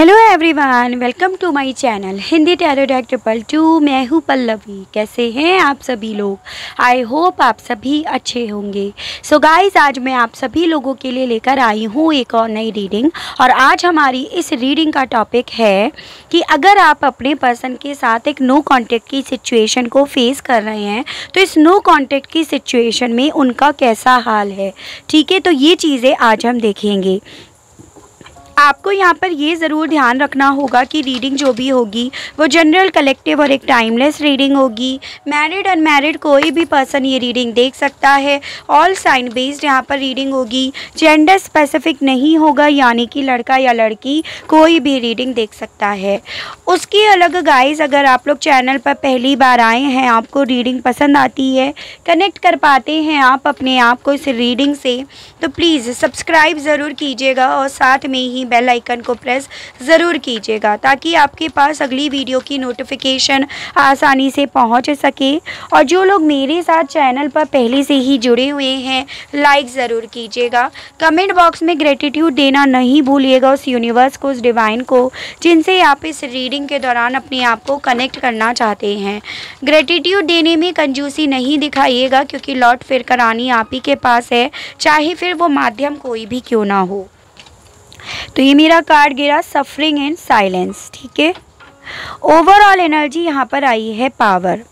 Hello everyone welcome to my channel Hindi tarot triple two मैं हूँ पल्लवी। कैसे हैं आप सभी लोग? आई होप आप सभी अच्छे होंगे। सो so गाइस आज मैं आप सभी लोगों के लिए लेकर आई हूँ एक और नई रीडिंग और आज हमारी इस रीडिंग का टॉपिक है कि अगर आप अपने पर्सन के साथ एक नो कॉन्टेक्ट की सिचुएशन को फेस कर रहे हैं तो इस नो कॉन्टेक्ट की सिचुएशन में उनका कैसा हाल है? ठीक है तो ये चीज़ें आज हम देखेंगे। आपको यहाँ पर ये ज़रूर ध्यान रखना होगा कि रीडिंग जो भी होगी, वो जनरल कलेक्टिव और एक टाइमलेस रीडिंग होगी। मैरिड अनमैरिड कोई भी पर्सन ये रीडिंग देख सकता है। ऑल साइन बेस्ड यहाँ पर रीडिंग होगी। जेंडर स्पेसिफिक नहीं होगा, यानी कि लड़का या लड़की कोई भी रीडिंग देख सकता है। उसकी अलग गाइस अगर आप लोग चैनल पर पहली बार आए हैं, आपको रीडिंग पसंद आती है कनेक्ट कर पाते हैं आप अपने आप को इस रीडिंग से तो प्लीज़ सब्सक्राइब ज़रूर कीजिएगा और साथ में ही बेल आइकन को प्रेस ज़रूर कीजिएगा ताकि आपके पास अगली वीडियो की नोटिफिकेशन आसानी से पहुँच सके। और जो लोग मेरे साथ चैनल पर पहले से ही जुड़े हुए हैं लाइक ज़रूर कीजिएगा। कमेंट बॉक्स में ग्रेटिट्यूड देना नहीं भूलिएगा उस यूनिवर्स को, उस डिवाइन को, जिनसे आप इस रीडिंग के दौरान अपने आप को कनेक्ट करना चाहते हैं। ग्रेटिट्यूड देने में कंजूसी नहीं दिखाइएगा, क्योंकि लौट फिर करानी आप ही के पास है, चाहे फिर वो माध्यम कोई भी क्यों ना हो। तो ये मेरा कार्ड गिरा सफरिंग इन साइलेंस ठीक है? ओवरऑल एनर्जी यहाँ पर आई है पावर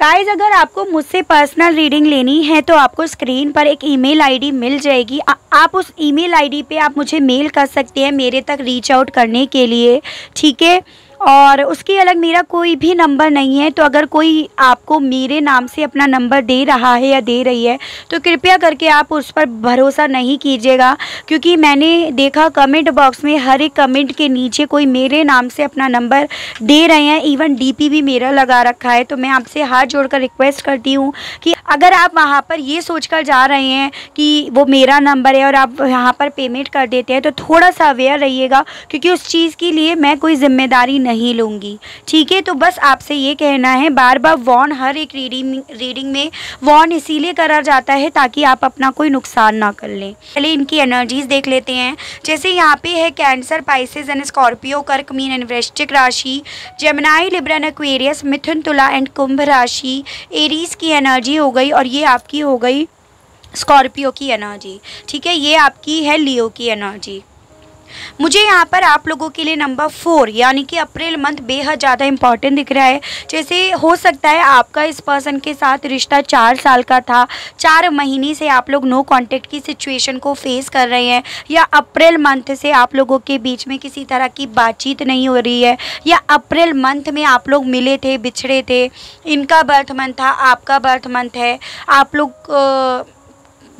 गाइस अगर आपको मुझसे पर्सनल रीडिंग लेनी है तो आपको स्क्रीन पर एक ईमेल आईडी मिल जाएगी। आ, आप उस ईमेल आईडी पे आप मुझे मेल कर सकते हैं मेरे तक रीच आउट करने के लिए ठीक है? और उसकी अलग मेरा कोई भी नंबर नहीं है तो अगर कोई आपको मेरे नाम से अपना नंबर दे रहा है या दे रही है तो कृपया करके आप उस पर भरोसा नहीं कीजिएगा, क्योंकि मैंने देखा कमेंट बॉक्स में हर एक कमेंट के नीचे कोई मेरे नाम से अपना नंबर दे रहे हैं इवन डीपी भी मेरा लगा रखा है तो मैं आपसे हाथ जोड़कर रिक्वेस्ट करती हूँ कि अगर आप वहाँ पर ये सोच कर जा रहे हैं कि वो मेरा नंबर है और आप यहाँ पर पेमेंट कर देते हैं तो थोड़ा सा अवेयर रहिएगा, क्योंकि उस चीज़ के लिए मैं कोई ज़िम्मेदारी नहीं लूँगी। ठीक है तो बस आपसे ये कहना है बार बार वॉन हर एक रीडिंग रीडिंग में वॉन इसीलिए करा जाता है ताकि आप अपना कोई नुकसान ना कर लें। पहले इनकी एनर्जीज देख लेते हैं। जैसे यहाँ पे है कैंसर पाइसिस एंड स्कॉर्पियो कर्क, मीन एंड वृश्चिक राशि जमनाई लिब्रन एक्वेरियस मिथुन, तुला एंड कुंभ राशि। एरीज की एनर्जी हो गई और ये आपकी हो गई स्कॉर्पियो की एनर्जी। ठीक है, ये आपकी है लियो की एनर्जी। मुझे यहाँ पर आप लोगों के लिए नंबर फोर यानी कि अप्रैल मंथ बेहद ज़्यादा इंपॉर्टेंट दिख रहा है। जैसे हो सकता है आपका इस पर्सन के साथ रिश्ता चार साल का था, चार महीने से आप लोग नो कांटेक्ट की सिचुएशन को फेस कर रहे हैं, या अप्रैल मंथ से आप लोगों के बीच में किसी तरह की बातचीत नहीं हो रही है, या अप्रैल मंथ में आप लोग मिले थे, बिछड़े थे, इनका बर्थ मंथ था, आपका बर्थ मंथ है, आप लोग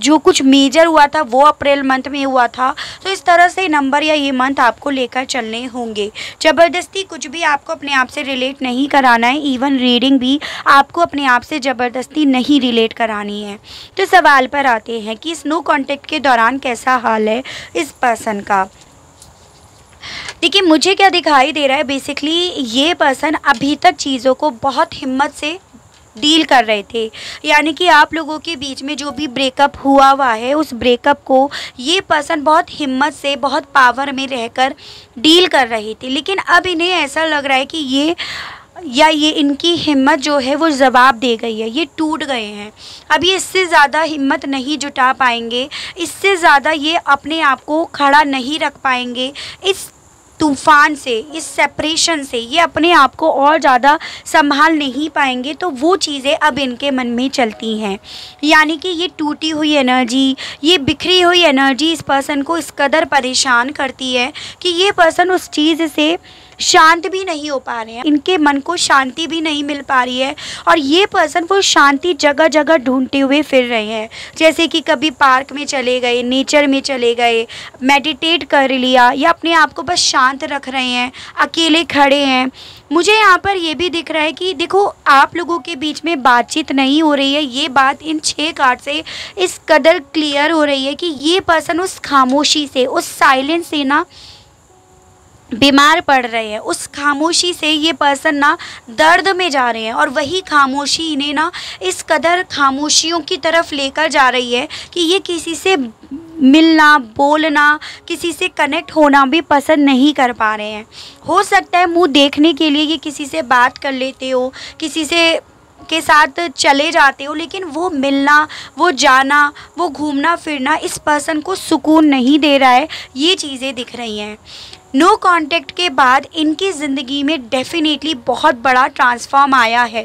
जो कुछ मेजर हुआ था, वो अप्रैल मंथ में हुआ था। तो इस तरह से नंबर या ये मंथ आपको लेकर चलने होंगे। ज़बरदस्ती कुछ भी आपको अपने आप से रिलेट नहीं कराना है इवन रीडिंग भी आपको अपने आप से ज़बरदस्ती नहीं रिलेट करानी है। तो सवाल पर आते हैं कि इस नो कॉन्टेक्ट के दौरान कैसा हाल है इस पर्सन का? देखिए, मुझे क्या दिखाई दे रहा है? बेसिकली ये पर्सन अभी तक चीज़ों को बहुत हिम्मत से डील कर रहे थे। यानी कि आप लोगों के बीच में जो भी ब्रेकअप हुआ हुआ है, उस ब्रेकअप को ये पर्सन बहुत हिम्मत से, बहुत पावर में रहकर डील कर रही थी। लेकिन अब इन्हें ऐसा लग रहा है कि ये, या ये इनकी हिम्मत जो है, वो जवाब दे गई है, ये टूट गए हैं। अब ये इससे ज़्यादा हिम्मत नहीं जुटा पाएँगे, इससे ज़्यादा ये अपने आप को खड़ा नहीं रख पाएँगे, इस तूफ़ान से, इस सेपरेशन से, ये अपने आप को और ज़्यादा संभाल नहीं पाएँगे तो वो चीज़ें अब इनके मन में चलती हैं। यानी कि ये टूटी हुई एनर्जी ये बिखरी हुई एनर्जी इस पर्सन को इस कदर परेशान करती है कि ये पर्सन उस चीज़ से शांत भी नहीं हो पा रहे हैं। इनके मन को शांति भी नहीं मिल पा रही है। और ये पर्सन वो शांति जगह जगह ढूंढते हुए फिर रहे हैं। जैसे कि कभी पार्क में चले गए नेचर में चले गए मेडिटेट कर लिया या अपने आप को बस शांत रख रहे हैं, अकेले खड़े हैं। मुझे यहाँ पर ये भी दिख रहा है कि देखो, आप लोगों के बीच में बातचीत नहीं हो रही है। ये बात इन छः कार्ड से इस कदर क्लियर हो रही है कि ये पर्सन उस खामोशी से, उस साइलेंस से ना बीमार पड़ रहे हैं। उस खामोशी से ये पर्सन ना दर्द में जा रहे हैं और वही खामोशी इन्हें ना इस कदर खामोशियों की तरफ़ लेकर जा रही है कि ये किसी से मिलना, बोलना, किसी से कनेक्ट होना भी पसंद नहीं कर पा रहे हैं। हो सकता है मुँह देखने के लिए कि किसी से बात कर लेते हो, किसी से के साथ चले जाते हो, लेकिन वो मिलना, वो जाना, वो घूमना फिरना इस पर्सन को सुकून नहीं दे रहा है, ये चीज़ें दिख रही हैं। नो no कांटेक्ट के बाद इनकी ज़िंदगी में डेफिनेटली बहुत बड़ा ट्रांसफॉर्म आया है।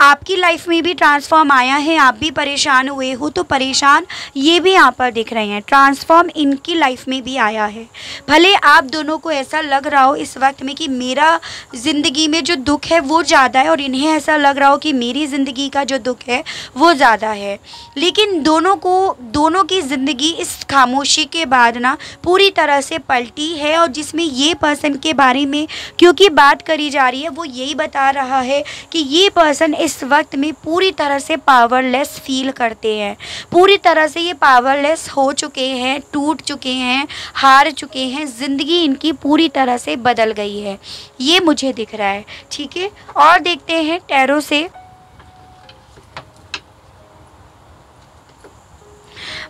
आपकी लाइफ में भी ट्रांसफॉर्म आया है, आप भी परेशान हुए हो तो परेशान ये भी यहाँ पर दिख रहे हैं। ट्रांसफॉर्म इनकी लाइफ में भी आया है। भले आप दोनों को ऐसा लग रहा हो इस वक्त में कि मेरा ज़िंदगी में जो दुख है वो ज़्यादा है और इन्हें ऐसा लग रहा हो कि मेरी ज़िंदगी का जो दुख है वो ज़्यादा है। लेकिन दोनों को, दोनों की ज़िंदगी इस खामोशी के बाद ना पूरी तरह से पलटी है और जिसमें ये पर्सन के बारे में क्योंकि बात करी जा रही है, वो यही बता रहा है कि ये पर्सन इस वक्त में पूरी तरह से पावरलेस फील करते हैं। पूरी तरह से ये पावरलेस हो चुके हैं, टूट चुके हैं, हार चुके हैं, ज़िंदगी इनकी पूरी तरह से बदल गई है। ये मुझे दिख रहा है, ठीक है? और देखते हैं टैरों से।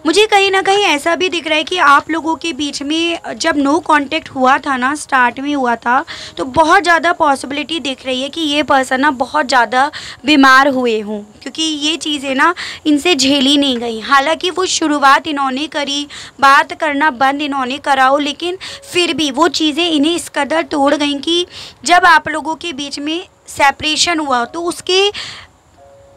मुझे कहीं ना कहीं ऐसा भी दिख रहा है कि आप लोगों के बीच में, जब नो कांटेक्ट हुआ था ना स्टार्ट में हुआ था तो बहुत ज़्यादा पॉसिबिलिटी दिख रही है कि ये पर्सन ना बहुत ज़्यादा बीमार हुए हों। क्योंकि ये चीज़ें ना, इनसे झेली नहीं गई। हालाँकि वो शुरुआत इन्होंने करी, बात करना बंद इन्होंने कराओ, लेकिन फिर भी वो चीज़ें इन्हें इस कदर तोड़ गई कि जब आप लोगों के बीच में सेपरेशन हुआ तो उसके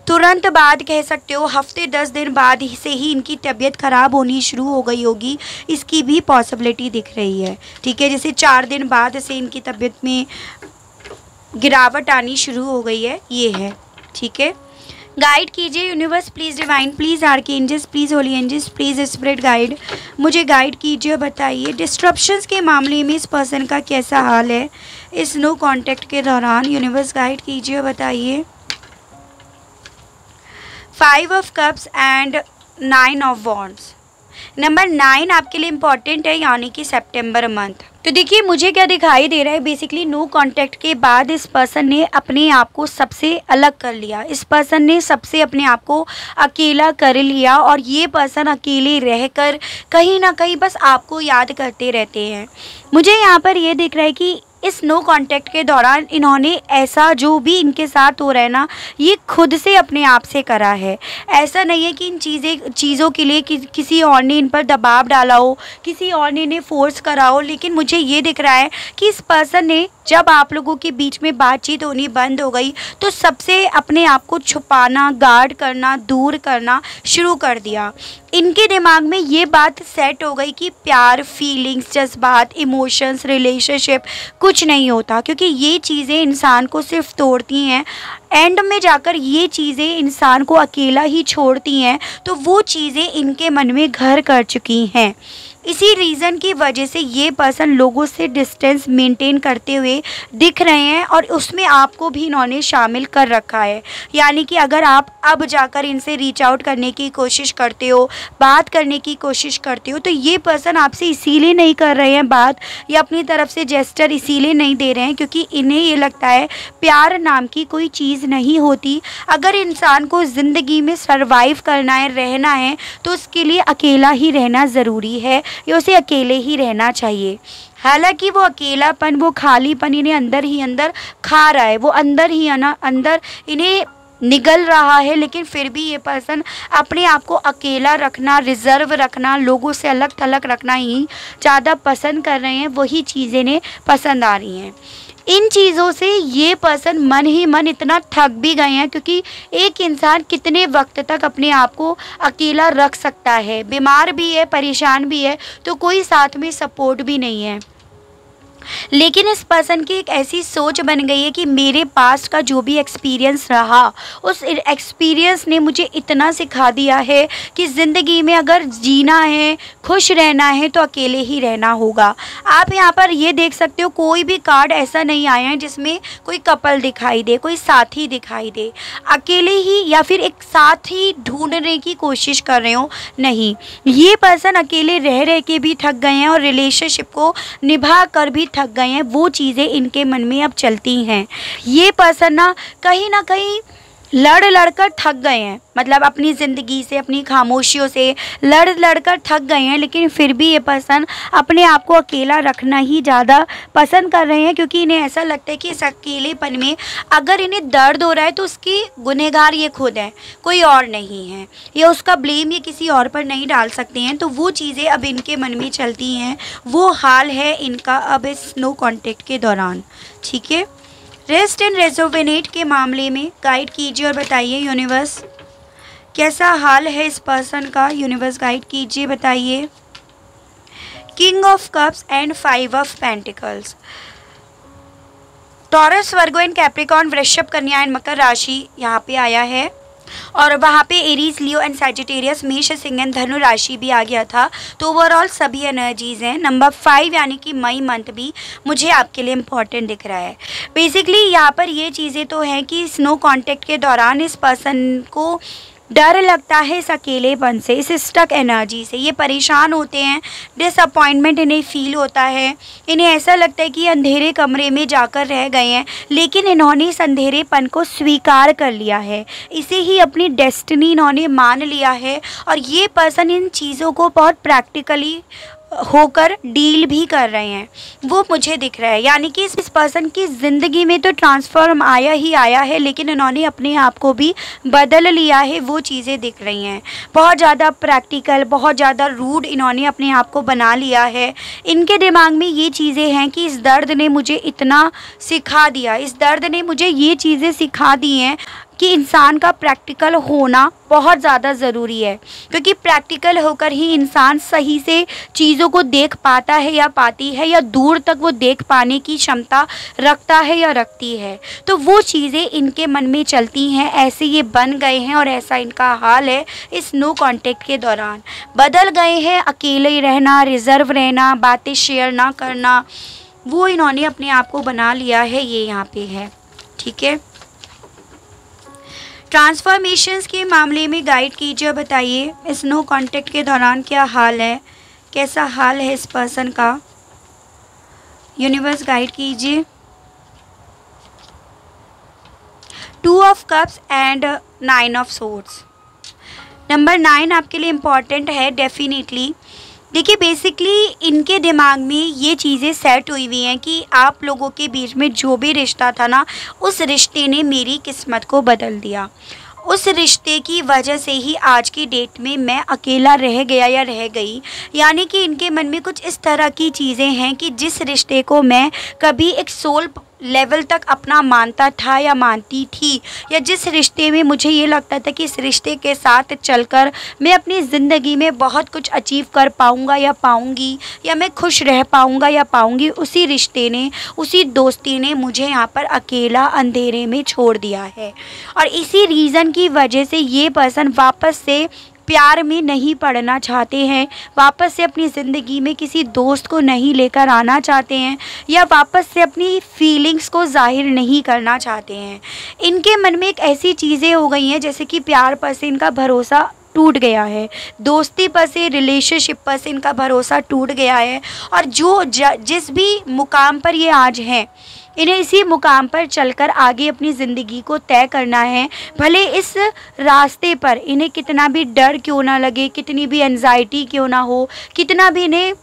तुरंत बाद कह सकते हो, हफ़्ते दस दिन बाद से ही इनकी तबीयत ख़राब होनी शुरू हो गई होगी। इसकी भी पॉसिबिलिटी दिख रही है। ठीक है, जैसे चार दिन बाद से इनकी तबीयत में गिरावट आनी शुरू हो गई है, ये है। ठीक है? गाइड कीजिए universe please divine please archangels please holy angels please spread guide मुझे गाइड कीजिए, बताइए डिस्ट्रप्शंस के मामले में इस पर्सन का कैसा हाल है? इस नो कांटेक्ट के दौरान यूनिवर्स गाइड कीजिए, बताइए। Five of cups and nine of wands number nine आपके लिए इंपॉर्टेंट है, यानी कि सेप्टेम्बर मंथ तो देखिए, मुझे क्या दिखाई दे रहा है? बेसिकली नो कांटेक्ट के बाद इस पर्सन ने अपने आप को सबसे अलग कर लिया। इस पर्सन ने सबसे अपने आप को अकेला कर लिया और ये पर्सन अकेले रहकर कहीं ना कहीं बस आपको याद करते रहते हैं। मुझे यहाँ पर ये दिख रहा है कि इस नो कांटेक्ट के दौरान इन्होंने ऐसा जो भी इनके साथ हो रहा है ना ये खुद से अपने आप से करा है। ऐसा नहीं है कि इन चीज़ें चीज़ों के लिए कि, किसी और ने इन पर दबाव डाला हो किसी और ने इन्हें फोर्स करा हो लेकिन मुझे ये दिख रहा है कि इस पर्सन ने जब आप लोगों के बीच में बातचीत होनी बंद हो गई तो सबसे अपने आप को छुपाना गार्ड करना दूर करना शुरू कर दिया। इनके दिमाग में ये बात सेट हो गई कि प्यार फीलिंग्स जज्बात इमोशंस रिलेशनशिप कुछ नहीं होता, क्योंकि ये चीज़ें इंसान को सिर्फ़ तोड़ती हैं। एंड में जाकर ये चीज़ें इंसान को अकेला ही छोड़ती हैं तो वो चीज़ें इनके मन में घर कर चुकी हैं। इसी रीज़न की वजह से ये पर्सन लोगों से डिस्टेंस मेंटेन करते हुए दिख रहे हैं और उसमें आपको भी इन्होंने शामिल कर रखा है। यानी कि अगर आप अब जाकर इनसे रीच आउट करने की कोशिश करते हो, बात करने की कोशिश करते हो तो ये पर्सन आपसे इसीलिए नहीं कर रहे हैं बात या अपनी तरफ़ से जेस्टर इसीलिए नहीं दे रहे हैं क्योंकि इन्हें ये लगता है प्यार नाम की कोई चीज़ नहीं होती। अगर इंसान को ज़िंदगी में सर्वाइव करना है, रहना है तो उसके लिए अकेला ही रहना ज़रूरी है। या उसे अकेले ही रहना चाहिए। हालाँकि वो अकेलापन, वो खालीपन इन्हें अंदर ही अंदर खा रहा है। वो अंदर ही अंदर इन्हें निगल रहा है, लेकिन फिर भी ये पर्सन अपने आप को अकेला रखना, रिज़र्व रखना, लोगों से अलग थलग रखना ही ज़्यादा पसंद कर रहे हैं। वही चीज़ें इन्हें पसंद आ रही हैं। इन चीज़ों से ये पर्सन मन ही मन इतना थक भी गए हैं क्योंकि एक इंसान कितने वक्त तक अपने आप को अकेला रख सकता है। बीमार भी है, परेशान भी है तो कोई साथ में सपोर्ट भी नहीं है। लेकिन इस पर्सन की एक ऐसी सोच बन गई है कि मेरे पास्ट का जो भी एक्सपीरियंस रहा, उस एक्सपीरियंस ने मुझे इतना सिखा दिया है कि ज़िंदगी में अगर जीना है, खुश रहना है तो अकेले ही रहना होगा। आप यहाँ पर ये देख सकते हो, कोई भी कार्ड ऐसा नहीं आया है जिसमें कोई कपल दिखाई दे, कोई साथी दिखाई दे। अकेले ही या फिर एक साथी ढूँढने की कोशिश कर रहे हो, नहीं। ये पर्सन अकेले रह रह के भी थक गए हैं और रिलेशनशिप को निभा कर भी थक गए हैं, वो चीज़ें इनके मन में अब चलती हैं। ये पर्सन ना, कहीं ना कहीं लड़ लड़कर थक गए हैं। मतलब अपनी ज़िंदगी से, अपनी खामोशियों से लड़ लड़कर थक गए हैं, लेकिन फिर भी ये पर्सन अपने आप को अकेला रखना ही ज़्यादा पसंद कर रहे हैं, क्योंकि इन्हें ऐसा लगता है कि इस अकेलेपन में अगर इन्हें दर्द हो रहा है तो उसकी गुनहगार ये खुद है, कोई और नहीं है। या उसका ब्लेम ये किसी और पर नहीं डाल सकते हैं तो वो चीज़ें अब इनके मन में चलती हैं, वो हाल है इनका अब इस नो कॉन्टेक्ट के दौरान। ठीक है? रेस्ट एंड रेजोवेनेट के मामले में गाइड कीजिए और बताइए यूनिवर्स, कैसा हाल है इस पर्सन का? यूनिवर्स, गाइड कीजिए, बताइए। King of cups and five of pentacles. Taurus, Virgo and Capricorn वृषभ, कन्या एंड मकर राशि यहाँ पे आया है। और वहाँ पे एरीज लियो एंड सैजिटेरियस मेष सिंह एंड धनु राशि भी आ गया था। तो ओवरऑल सभी एनर्जीज़ हैं। नंबर फाइव यानी कि मई मंथ भी मुझे आपके लिए इंपॉर्टेंट दिख रहा है। बेसिकली यहाँ पर ये चीज़ें तो हैं कि स्नो कॉन्टेक्ट के दौरान इस पर्सन को डर लगता है इस अकेलेपन से, इस स्टक एनर्जी से। ये परेशान होते हैं डिसअपॉइंटमेंट इन्हें फील होता है। इन्हें ऐसा लगता है कि अंधेरे कमरे में जाकर रह गए हैं, लेकिन इन्होंने इस अंधेरेपन को स्वीकार कर लिया है। इसे ही अपनी डेस्टिनी इन्होंने मान लिया है। और ये पर्सन इन चीज़ों को बहुत प्रैक्टिकली होकर डील भी कर रहे हैं। वो मुझे दिख रहा है। यानी कि इस पर्सन की ज़िंदगी में तो ट्रांसफॉर्म आया ही आया है, लेकिन उन्होंने अपने आप को भी बदल लिया है, वो चीज़ें दिख रही हैं। बहुत ज़्यादा प्रैक्टिकल बहुत ज़्यादा रूड इन्होंने अपने आप को बना लिया है। इनके दिमाग में ये चीज़ें हैं कि इस दर्द ने मुझे इतना सिखा दिया, इस दर्द ने मुझे ये चीज़ें सिखा दी हैं। कि इंसान का प्रैक्टिकल होना बहुत ज़्यादा ज़रूरी है, क्योंकि प्रैक्टिकल होकर ही इंसान सही से चीज़ों को देख पाता है या पाती है या दूर तक वो देख पाने की क्षमता रखता है या रखती है। तो वो चीज़ें इनके मन में चलती हैं, ऐसे ये बन गए हैं और ऐसा इनका हाल है इस नो कॉन्टेक्ट के दौरान। बदल गए हैं, अकेले रहना, रिज़र्व रहना, बातें शेयर ना करना, वो इन्होंने अपने आप को बना लिया है, ये यहाँ पे है, ठीक है? ट्रांसफॉर्मेशंस के मामले में गाइड कीजिए बताइए, इस नो कांटेक्ट के दौरान क्या हाल है? कैसा हाल है इस पर्सन का? यूनिवर्स गाइड कीजिए। Two of cups and nine of swords number nine आपके लिए इंपॉर्टेंट है, डेफिनेटली। देखिए बेसिकली इनके दिमाग में ये चीज़ें सेट हुई हुई हैं कि आप लोगों के बीच में जो भी रिश्ता था ना, उस रिश्ते ने मेरी किस्मत को बदल दिया। उस रिश्ते की वजह से ही आज की डेट में मैं अकेला रह गया या रह गई। यानी कि इनके मन में कुछ इस तरह की चीज़ें हैं कि जिस रिश्ते को मैं कभी एक सोल लेवल तक अपना मानता था या मानती थी? या जिस रिश्ते में मुझे ये लगता था कि इस रिश्ते के साथ चलकर मैं अपनी ज़िंदगी में बहुत कुछ अचीव कर पाऊँगा या पाऊँगी, या मैं खुश रह पाऊँगा या पाऊँगी, उसी रिश्ते ने, उसी दोस्ती ने मुझे यहाँ पर अकेला अंधेरे में छोड़ दिया है। और इसी रीज़न की वजह से ये पर्सन वापस से प्यार में नहीं पड़ना चाहते हैं, वापस से अपनी ज़िंदगी में किसी दोस्त को नहीं लेकर आना चाहते हैं या वापस से अपनी फीलिंग्स को ज़ाहिर नहीं करना चाहते हैं। इनके मन में एक ऐसी चीज़ें हो गई हैं, जैसे कि प्यार पर से इनका भरोसा टूट गया है, दोस्ती पर से रिलेशनशिप पर से इनका भरोसा टूट गया है और जो, जिस भी मुकाम पर ये आज हैं इन्हें इसी मुकाम पर चलकर आगे अपनी ज़िंदगी को तय करना है। भले इस रास्ते पर इन्हें कितना भी डर क्यों ना लगे, कितनी भी एनजाइटी क्यों ना हो, कितना भी इन्हें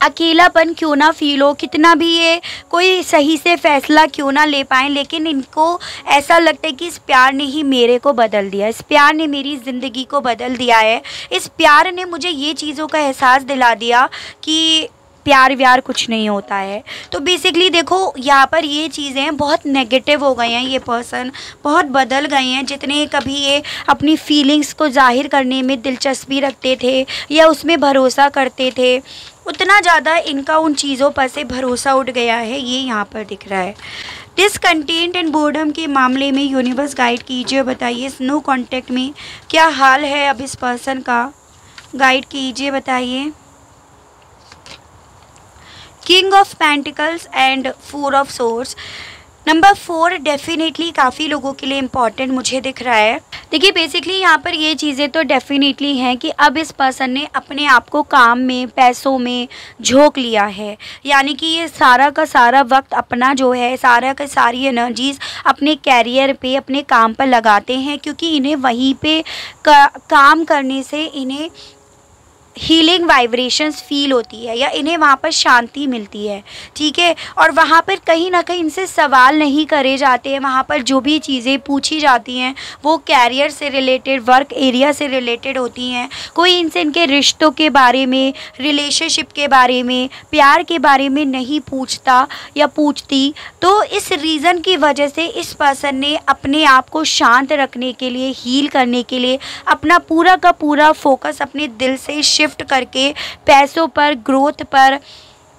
अकेलापन क्यों ना फील हो, कितना भी ये कोई सही से फ़ैसला क्यों ना ले पाएँ, लेकिन इनको ऐसा लगता है कि इस प्यार ने ही मेरे को बदल दिया इस प्यार ने मेरी ज़िंदगी को बदल दिया है। इस प्यार ने मुझे ये चीज़ों का एहसास दिला दिया कि प्यार व्यार कुछ नहीं होता है। तो बेसिकली देखो, यहाँ पर ये चीज़ें बहुत नेगेटिव हो गए हैं, ये पर्सन बहुत बदल गए हैं, जितने कभी ये अपनी फीलिंग्स को ज़ाहिर करने में दिलचस्पी रखते थे या उसमें भरोसा करते थे, उतना ज़्यादा इनका उन चीज़ों पर से भरोसा उठ गया है, ये यहाँ पर दिख रहा है। डिसकंटेंट एंड बोर्डम के मामले में यूनिवर्स गाइड कीजिए, बताइए नो कांटेक्ट में क्या हाल है अब इस पर्सन का? गाइड कीजिए, बताइए। King of pentacles and four of swords number four definitely काफ़ी लोगों के लिए इंपॉर्टेंट मुझे दिख रहा है। देखिए बेसिकली यहाँ पर ये चीज़ें तो डेफिनेटली हैं कि अब इस पर्सन ने अपने आप को काम में पैसों में झोंक लिया है। यानी कि ये सारा का सारा वक्त अपना जो है सारा का सारी एनर्जीज़ अपने कैरियर पे अपने काम पर लगाते हैं क्योंकि इन्हें वहीं पे का, काम करने से इन्हें हीलिंग वाइब्रेशंस फील होती है या इन्हें वहाँ पर शांति मिलती है, ठीक है? और वहाँ पर कहीं ना कहीं इनसे सवाल नहीं करे जाते हैं, वहाँ पर जो भी चीज़ें पूछी जाती हैं, वो कैरियर से रिलेटेड वर्क एरिया से रिलेटेड होती हैं। कोई इनसे इनके रिश्तों के बारे में रिलेशनशिप के बारे में, प्यार के बारे में नहीं पूछता या पूछती तो इस रीज़न की वजह से इस पर्सन ने अपने आप को शांत रखने के लिए हील करने के लिए अपना पूरा का पूरा फोकस अपने दिल से शिफ्ट शिफ्ट करके पैसों पर ग्रोथ पर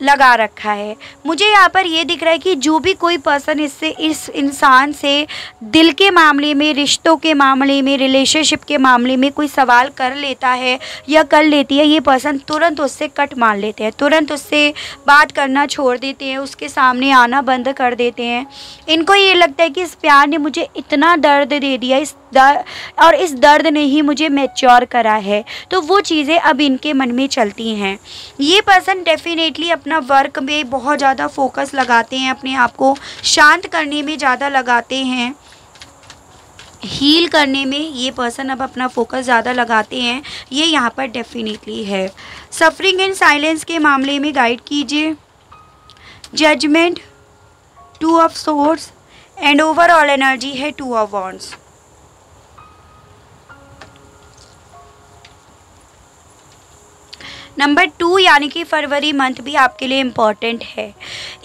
लगा रखा है। मुझे यहाँ पर ये दिख रहा है कि जो भी कोई पर्सन इससे, इस इंसान से दिल के मामले में, रिश्तों के मामले में रिलेशनशिप के मामले में कोई सवाल कर लेता है या कर लेती है, ये पर्सन तुरंत उससे कट मान लेते हैं, तुरंत उससे बात करना छोड़ देते हैं, उसके सामने आना बंद कर देते हैं। इनको ये लगता है कि इस प्यार ने मुझे इतना दर्द दे दिया, इस दर्द और इस दर्द ने ही मुझे मेच्योर करा है। तो वो चीज़ें अब इनके मन में चलती हैं। ये पर्सन डेफिनेटली वर्क में बहुत ज़्यादा फोकस लगाते हैं, अपने आप को शांत करने में ज़्यादा लगाते हैं। हील करने में ये पर्सन अब अपना फोकस ज़्यादा लगाते हैं, ये यहाँ पर डेफिनेटली है। सफरिंग एंड साइलेंस के मामले में गाइड कीजिए। Judgement two of swords and overall energy है two of wands number two यानी कि फरवरी मंथ भी आपके लिए इंपॉर्टेंट है।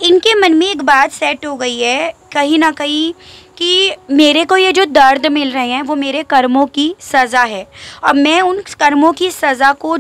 इनके मन में एक बात सेट हो गई है, कहीं ना कहीं कि मेरे को ये जो दर्द मिल रहे हैं, वो मेरे कर्मों की सज़ा है। और मैं उन कर्मों की सज़ा को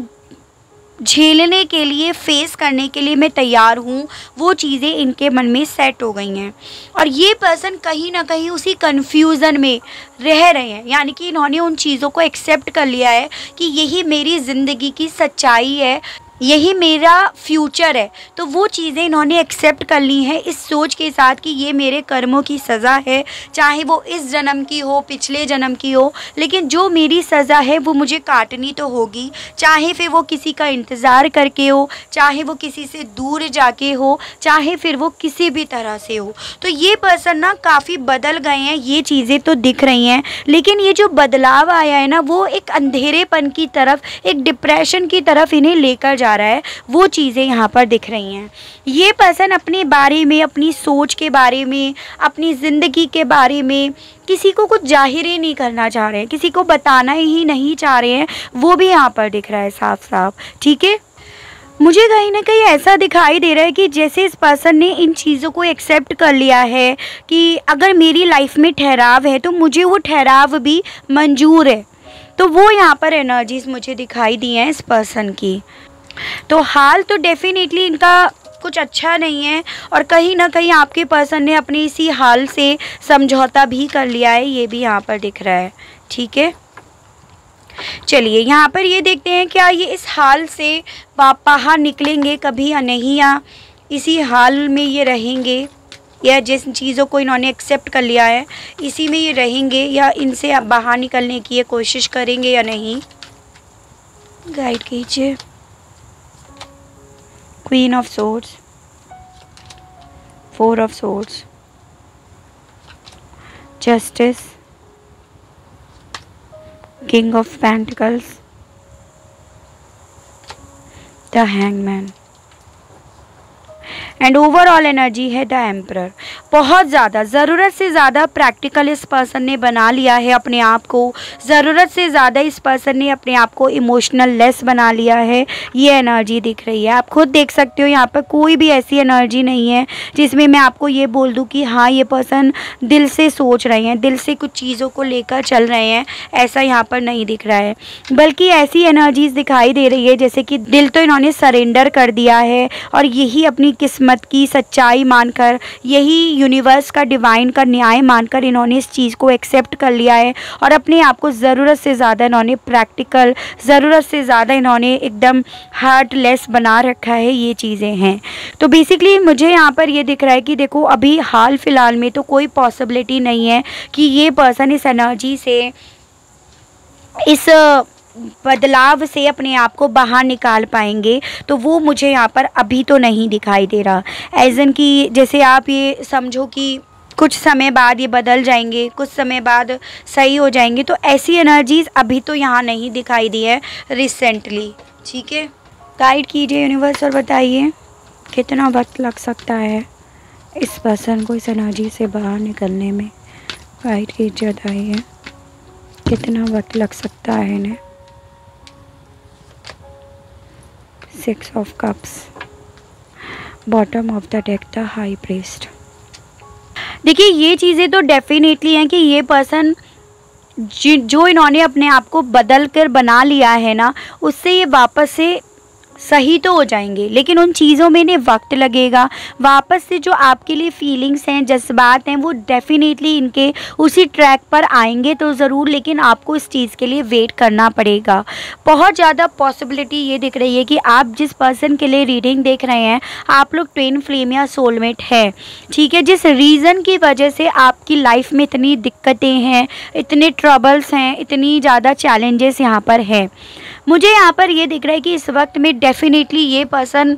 झेलने के लिए फेस करने के लिए मैं तैयार हूँ। वो चीज़ें इनके मन में सेट हो गई हैं। और ये पर्सन कहीं ना कहीं उसी कन्फ्यूज़न में रह रहे हैं। यानी कि इन्होंने उन चीज़ों को एक्सेप्ट कर लिया है कि यही मेरी ज़िंदगी की सच्चाई है। यही मेरा फ्यूचर है। तो वो चीज़ें इन्होंने एक्सेप्ट कर ली हैं इस सोच के साथ कि ये मेरे कर्मों की सज़ा है, चाहे वो इस जन्म की हो, पिछले जन्म की हो, लेकिन जो मेरी सज़ा है वो मुझे काटनी तो होगी। चाहे फिर वो किसी का इंतज़ार करके हो, चाहे वो किसी से दूर जाके हो, चाहे फिर वो किसी भी तरह से हो। तो ये पर्सन ना काफ़ी बदल गए हैं, ये चीज़ें तो दिख रही हैं। लेकिन ये जो बदलाव आया है ना, वो एक अंधेरेपन की तरफ़, एक डिप्रेशन की तरफ़ इन्हें लेकर जा रहा है, वो चीज़ें यहाँ पर दिख रही हैं। ये पर्सन अपने बारे में, अपनी सोच के बारे में, अपनी ज़िंदगी के बारे में किसी को कुछ ज़ाहिर ही नहीं करना चाह रहे हैं, किसी को बताना ही नहीं चाह रहे हैं, वो भी यहाँ पर दिख रहा है साफ़ साफ़ ठीक है? मुझे कहीं ना कहीं ऐसा दिखाई दे रहा है कि जैसे इस पर्सन ने इन चीज़ों को एक्सेप्ट कर लिया है कि अगर मेरी लाइफ में ठहराव है तो मुझे वो ठहराव भी मंजूर है। तो वो यहाँ पर एनर्जीज मुझे दिखाई दी हैं इस पर्सन की। तो हाल तो डेफिनेटली इनका कुछ अच्छा नहीं है और कहीं ना कहीं आपके पर्सन ने अपने इसी हाल से समझौता भी कर लिया है, ये भी यहाँ पर दिख रहा है, ठीक है? चलिए, यहाँ पर ये देखते हैं, क्या ये इस हाल से बाहर निकलेंगे कभी या नहीं, या इसी हाल में ये रहेंगे, या जिस चीज़ों को इन्होंने एक्सेप्ट कर लिया है, इसी में ये रहेंगे, या इनसे बाहर निकलने की ये कोशिश करेंगे या नहीं? गाइड कीजिए। Queen of Swords, Four of Swords, Justice, King of Pentacles, the Hangman. And overall energy है द एम्पर बहुत ज़्यादा, ज़रूरत से ज़्यादा प्रैक्टिकल इस पर्सन ने बना लिया है अपने आप को। ज़रूरत से ज़्यादा इस पर्सन ने अपने आप को इमोशनल लेस बना लिया है। ये एनर्जी दिख रही है। आप खुद देख सकते हो यहाँ पर कोई भी ऐसी एनर्जी नहीं है, जिसमें मैं आपको ये बोल दूँ कि हाँ ये पर्सन दिल से सोच रहे हैं, दिल से कुछ चीज़ों को लेकर चल रहे हैं, ऐसा यहाँ पर नहीं दिख रहा है। बल्कि ऐसी एनर्जीज दिखाई दे रही है, जैसे कि दिल तो इन्होंने सरेंडर कर दिया है और यही अपनी किस्मत किस्मत की सच्चाई मानकर, यही यूनिवर्स का डिवाइन का न्याय मानकर इन्होंने इस चीज़ को एक्सेप्ट कर लिया है और अपने आप को ज़रूरत से ज़्यादा इन्होंने प्रैक्टिकल ज़रूरत से ज़्यादा इन्होंने एकदम हार्टलेस बना रखा है ये चीज़ें हैं। तो बेसिकली मुझे यहाँ पर ये दिख रहा है कि देखो, अभी हाल फ़िलहाल में तो कोई पॉसिबिलिटी नहीं है कि ये पर्सन इस एनर्जी से, इस बदलाव से अपने आप को बाहर निकाल पाएँगे तो वो मुझे यहाँ पर अभी तो नहीं दिखाई दे रहा। एजन कि जैसे आप ये समझो कि कुछ समय बाद ये बदल जाएँगे, कुछ समय बाद सही हो जाएँगे तो ऐसी एनर्जीज अभी तो यहाँ नहीं दिखाई दी है रिसेंटली ठीक है? गाइड कीजिए यूनिवर्स और बताइए, कितना वक्त लग सकता है इस पर्सन को इस एनर्जी से बाहर निकलने में? गाइड कीजिए, बताइए, कितना वक्त लग सकता है इन्हें? Six of cups. Bottom of the deck, the high priest. देखिए, ये चीज़ें तो डेफिनेटली हैं कि ये पर्सन जो इन्होंने अपने आप को बदल कर बना लिया है ना, उससे ये वापस से सही तो हो जाएँगे, लेकिन उन चीज़ों में इन्हें वक्त लगेगा। वापस से जो आपके लिए फीलिंग्स हैं, जज्बात हैं, वो डेफिनेटली इनके उसी ट्रैक पर आएँगे तो ज़रूर, लेकिन आपको इस चीज़ के लिए वेट करना पड़ेगा। बहुत ज़्यादा पॉसिबिलिटी ये दिख रही है कि आप जिस पर्सन के लिए रीडिंग देख रहे हैं, आप लोग ट्वेन फ्लेम या सोलमेट है। ठीक है, जिस रीज़न की वजह से आपकी लाइफ में इतनी दिक्कतें हैं, इतने ट्रबल्स हैं, इतनी ज़्यादा चैलेंजेस यहाँ पर हैं। मुझे यहाँ पर ये दिख रहा है कि इस वक्त में डेफिनेटली ये पर्सन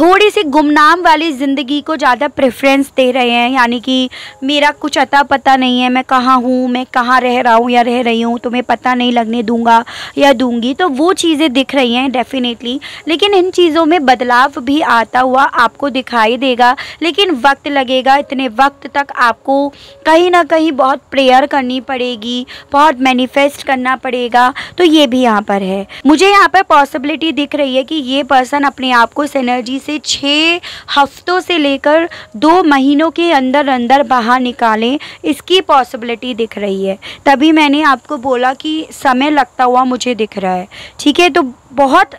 थोड़ी सी गुमनाम वाली ज़िंदगी को ज़्यादा प्रेफरेंस दे रहे हैं, यानी कि मेरा कुछ अता पता नहीं है, मैं कहाँ हूँ, मैं कहाँ रह रहा हूँ या रह रही हूँ, तुम्हें पता नहीं, लगने दूँगा या दूँगी तो वो चीज़ें दिख रही हैं डेफिनेटली लेकिन इन चीज़ों में बदलाव भी आता हुआ आपको दिखाई देगा, लेकिन वक्त लगेगा, इतने वक्त तक आपको कहीं ना कहीं बहुत प्रेयर करनी पड़ेगी, बहुत मैनिफेस्ट करना पड़ेगा तो ये भी यहाँ पर है। मुझे यहाँ पर पॉसिबिलिटी दिख रही है कि ये पर्सन अपने आप को एनर्जी से छः हफ्तों से लेकर दो महीनों के अंदर अंदर बाहर निकालें, इसकी पॉसिबिलिटी दिख रही है। तभी मैंने आपको बोला कि समय लगता हुआ मुझे दिख रहा है। ठीक है तो बहुत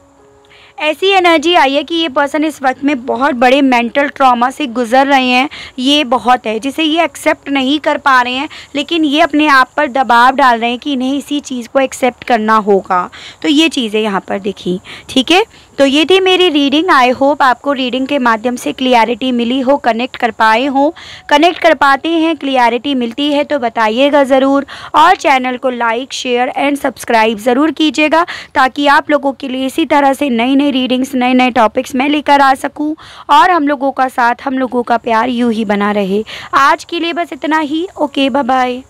ऐसी एनर्जी आई है कि ये पर्सन इस वक्त में बहुत बड़े मेंटल ट्रॉमा से गुजर रहे हैं। ये बहुत है, जिसे ये एक्सेप्ट नहीं कर पा रहे हैं, लेकिन ये अपने आप पर दबाव डाल रहे हैं कि इन्हें इसी चीज़ को एक्सेप्ट करना होगा। तो ये चीज़ें यहाँ पर दिखी। ठीक है? तो ये थी मेरी रीडिंग आई होप आपको रीडिंग के माध्यम से क्लियरिटी मिली हो कनेक्ट कर पाए हो. कनेक्ट कर पाते हैं क्लियरिटी मिलती है तो बताइएगा ज़रूर. और चैनल को लाइक शेयर एंड सब्सक्राइब ज़रूर कीजिएगा, ताकि आप लोगों के लिए इसी तरह से नई नई रीडिंग्स नए नए टॉपिक्स मैं लेकर आ सकूँ. और हम लोगों का साथ, हम लोगों का प्यार यूँ ही बना रहे. आज के लिए बस इतना ही. Okay bye